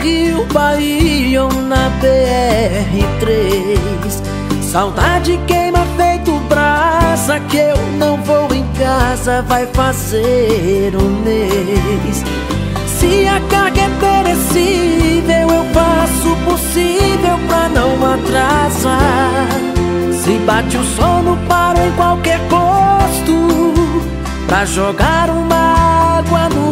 Rio, Bahia ou na BR-3 Saudade queima feito brasa Que eu não vou em casa Vai fazer um mês. Se a carga é perecível Eu faço o possível pra não atrasar. Se bate o sono, paro em qualquer posto Pra jogar uma água no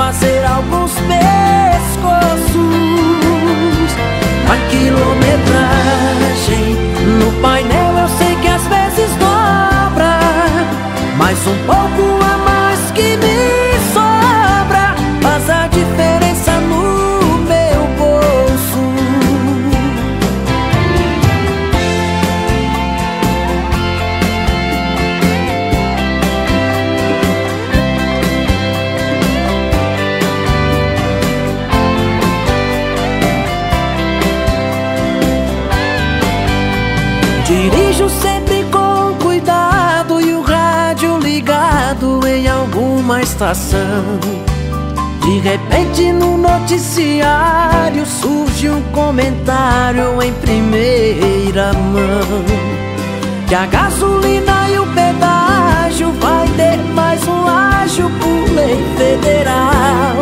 fazer alguns pescoços. A quilometragem no painel eu sei que às vezes dobra Mas um pouco a mais Dirijo sempre com cuidado e o rádio ligado em alguma estação. De repente no noticiário surge um comentário em primeira mão. Que a gasolina e o pedágio vai ter mais um ágio por lei federal.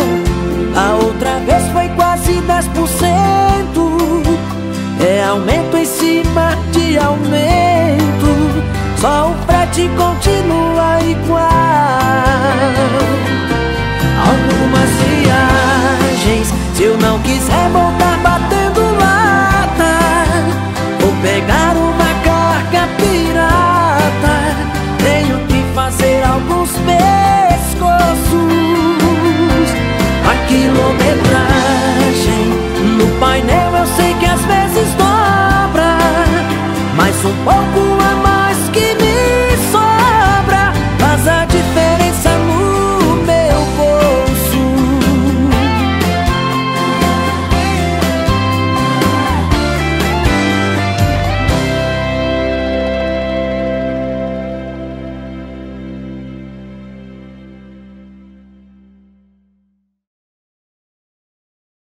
A outra vez foi quase 10% é aumento em cima aumento Só o frete continua igual. Algumas viagens Se eu não quiser voltar batendo lata Vou pegar